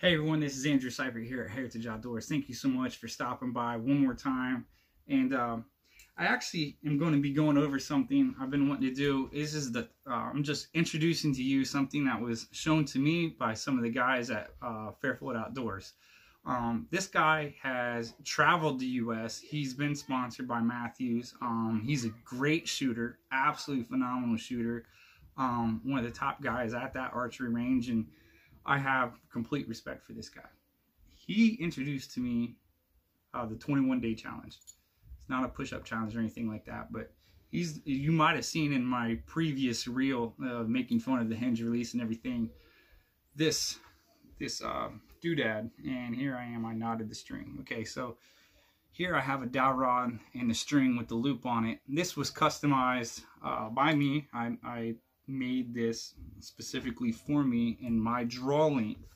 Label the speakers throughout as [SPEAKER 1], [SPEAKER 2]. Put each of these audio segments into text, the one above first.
[SPEAKER 1] Hey everyone, this is Andrew Seifert here at Heritage Outdoors. Thank you so much for stopping by one more time. And um, I actually am going to be going over something I've been wanting to do. This is the uh, I'm just introducing to you something that was shown to me by some of the guys at uh, Fairfield Outdoors. Um, this guy has traveled the U.S. He's been sponsored by Mathews. Um, he's a great shooter, absolutely phenomenal shooter. Um, one of the top guys at that archery range, and I have complete respect for this guy. He introduced to me uh, the 21 day challenge. It's not a push up challenge or anything like that, but he's you might have seen in my previous reel uh, making fun of the hinge release and everything. This this uh, doodad, and here I am. I knotted the string. Okay, so here I have a dowel rod and the string with the loop on it. This was customized uh, by me. I, I made this specifically for me in my draw length.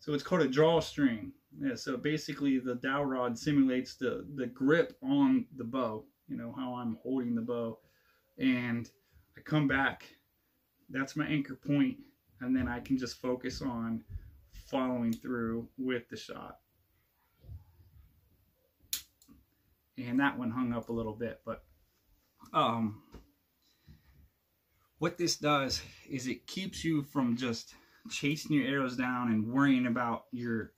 [SPEAKER 1] So it's called a drawstring. Yeah, so basically the dowel rod simulates the, the grip on the bow, you know, how I'm holding the bow. And I come back, that's my anchor point, and then I can just focus on following through with the shot. And that one hung up a little bit, but um, what this does is it keeps you from just chasing your arrows down and worrying about your,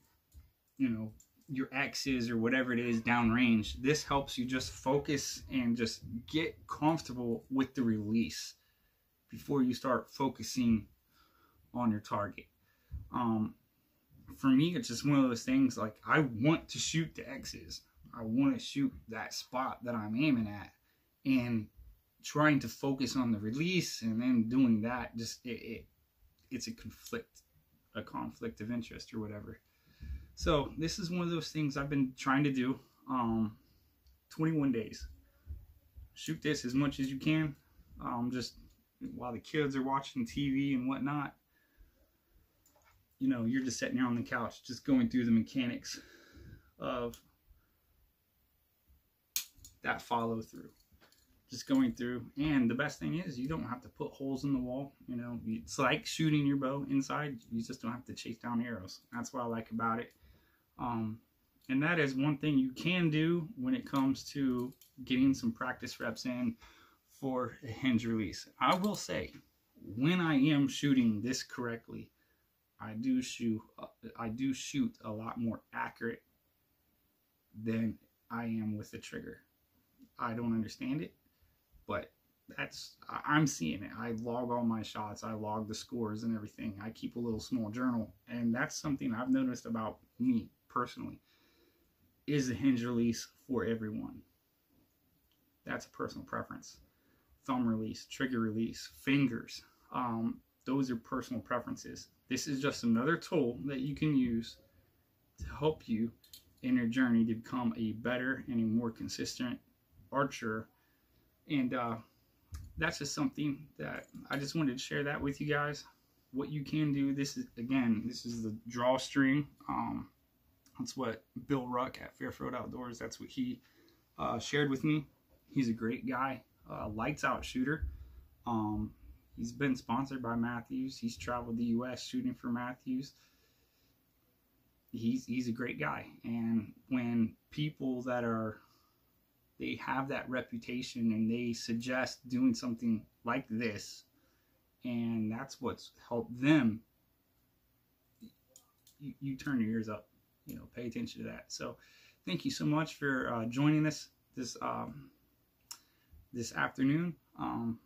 [SPEAKER 1] you know, your X's or whatever it is downrange. This helps you just focus and just get comfortable with the release before you start focusing on your target. Um, for me, it's just one of those things like I want to shoot the X's. I want to shoot that spot that I'm aiming at. And trying to focus on the release and then doing that just it, it it's a conflict a conflict of interest or whatever. So this is one of those things i've been trying to do um 21 days. Shoot this as much as you can um just while the kids are watching tv and whatnot. You know you're just sitting there on the couch just going through the mechanics of that follow through just going through. And the best thing is you don't have to put holes in the wall. You know, it's like shooting your bow inside. You just don't have to chase down arrows. That's what I like about it. Um, and that is one thing you can do when it comes to getting some practice reps in for a hinge release. I will say, when I am shooting this correctly, I do shoot uh, I do shoot a lot more accurate than I am with the trigger. I don't understand it but that's I'm seeing it. I log all my shots. I log the scores and everything. I keep a little small journal, and that's something I've noticed about me personally. Is the hinge release for everyone? That's a personal preference. Thumb release, trigger release, fingers. Um, those are personal preferences. This is just another tool that you can use to help you in your journey to become a better and a more consistent archer and uh, that's just something that I just wanted to share that with you guys. What you can do, this is, again, this is the drawstring. Um, that's what Bill Ruck at Fairfield Outdoors, that's what he uh, shared with me. He's a great guy, lights out shooter. Um, he's been sponsored by Mathews. He's traveled the U.S. shooting for Mathews. He's he's a great guy, and when people that are they have that reputation and they suggest doing something like this and that's what's helped them. You, you turn your ears up you know pay attention to that. So thank you so much for uh, joining us this um, this afternoon. Um,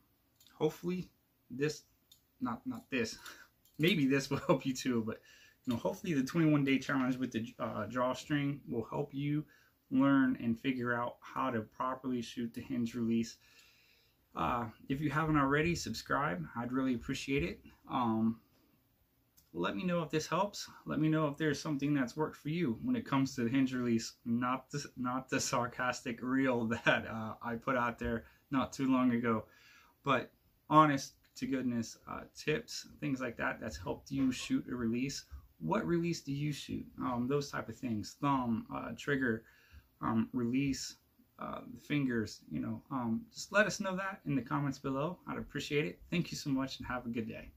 [SPEAKER 1] hopefully this not not this maybe this will help you too but you know hopefully the 21 day challenge with the uh, drawstring will help you learn and figure out how to properly shoot the hinge release. Uh, if you haven't already, subscribe. I'd really appreciate it. Um, let me know if this helps. Let me know if there's something that's worked for you when it comes to the hinge release, not the, not the sarcastic reel that uh, I put out there not too long ago, but honest to goodness uh, tips, things like that that's helped you shoot a release. What release do you shoot? Um, those type of things, thumb, uh, trigger, um, release uh, the fingers, you know, um, just let us know that in the comments below. I'd appreciate it. Thank you so much and have a good day.